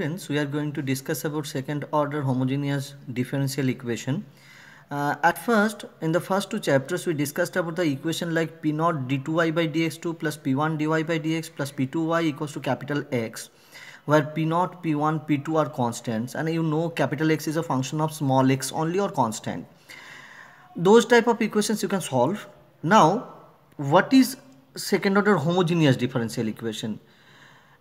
Friends, we are going to discuss about second order homogeneous differential equation. Uh, at first, in the first two chapters, we discussed about the equation like p naught d2y by dx2 plus p1 dy by dx plus p2y equals to capital X, where p naught, p1, p2 are constants, and you know capital X is a function of small x only or constant. Those type of equations you can solve. Now, what is second order homogeneous differential equation?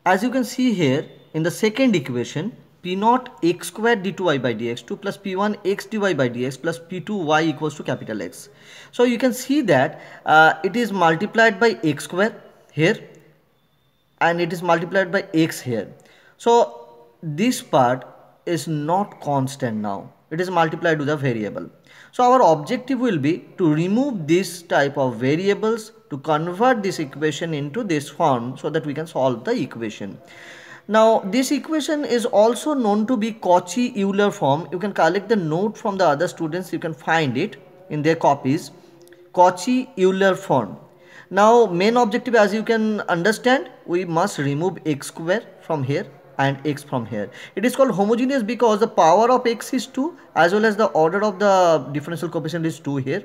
As you can see here, in the second equation, p naught x squared d2y by dx2 plus p1 x dy by dx plus p2 y equals to capital X. So you can see that uh, it is multiplied by x square here and it is multiplied by x here. So this part is not constant now. It is multiplied with a variable. So our objective will be to remove this type of variables to convert this equation into this form so that we can solve the equation. Now this equation is also known to be Cauchy-Euler form. You can collect the note from the other students. You can find it in their copies. Cauchy-Euler form. Now main objective as you can understand we must remove x square from here and x from here. It is called homogeneous because the power of x is 2 as well as the order of the differential coefficient is 2 here.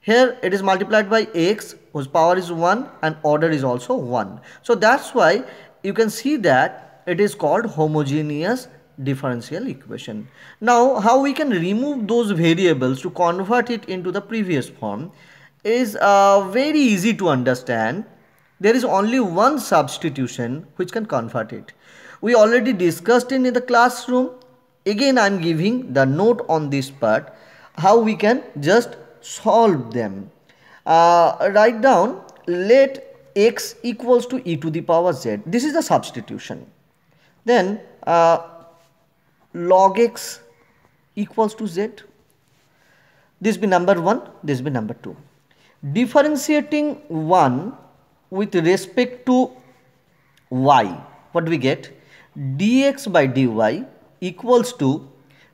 Here it is multiplied by x whose power is 1 and order is also 1. So that's why you can see that it is called homogeneous differential equation. Now how we can remove those variables to convert it into the previous form is uh, very easy to understand. There is only one substitution which can convert it. We already discussed in the classroom. Again I am giving the note on this part how we can just solve them. Uh, write down let x equals to e to the power z. This is the substitution. Then uh, log x equals to z. This be number 1, this be number 2. Differentiating 1 with respect to y, what we get? dx by dy equals to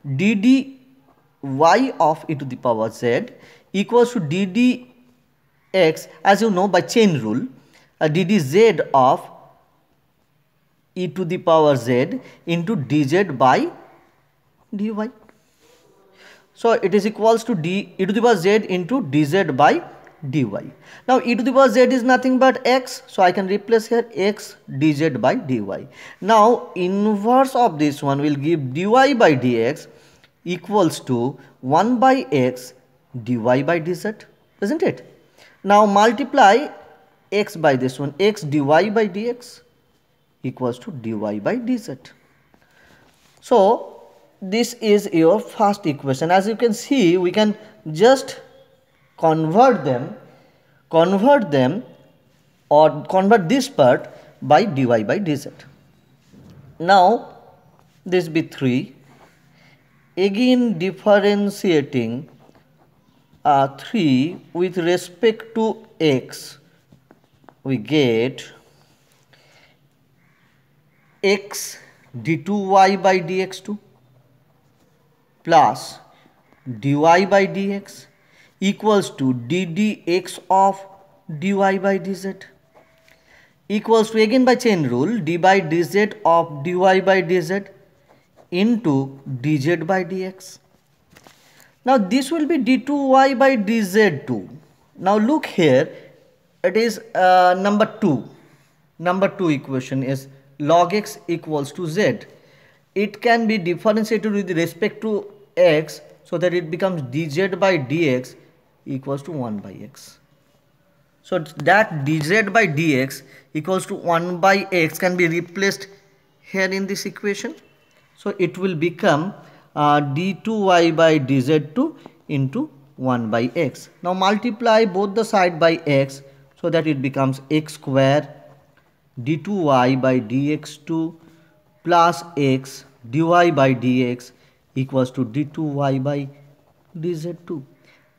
dd y of e to the power z equals to dd x as you know by chain rule uh, dd z of e to the power z into dz by dy. So it is equals to d e to the power z into dz by dy. Now e to the power z is nothing but x so I can replace here x dz by dy. Now inverse of this one will give dy by dx equals to 1 by x dy by dz isn't it? Now multiply x by this one x dy by dx equals to dy by dz. So this is your first equation as you can see we can just convert them convert them or convert this part by dy by dz. Now this be 3 again differentiating uh, 3 with respect to x we get x d2y by dx2 plus dy by dx equals to ddx of dy by dz equals to again by chain rule d by dz of dy by dz into dz by dx. Now this will be d2y by dz2. Now look here it is uh, number 2. Number 2 equation is log x equals to z. It can be differentiated with respect to x so that it becomes dz by dx equals to 1 by x. So that dz by dx equals to 1 by x can be replaced here in this equation. So it will become uh, d2y by dz2 into 1 by x. Now multiply both the side by x so that it becomes x square d2y by dx2 plus x dy by dx equals to d2y by dz2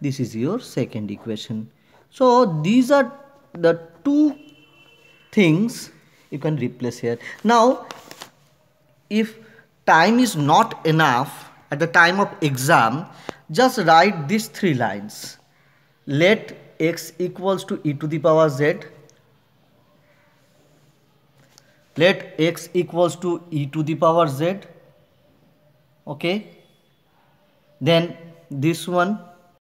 this is your second equation. So these are the two things you can replace here. Now if time is not enough at the time of exam just write these three lines. Let x equals to e to the power z let x equals to e to the power z. Okay. Then this one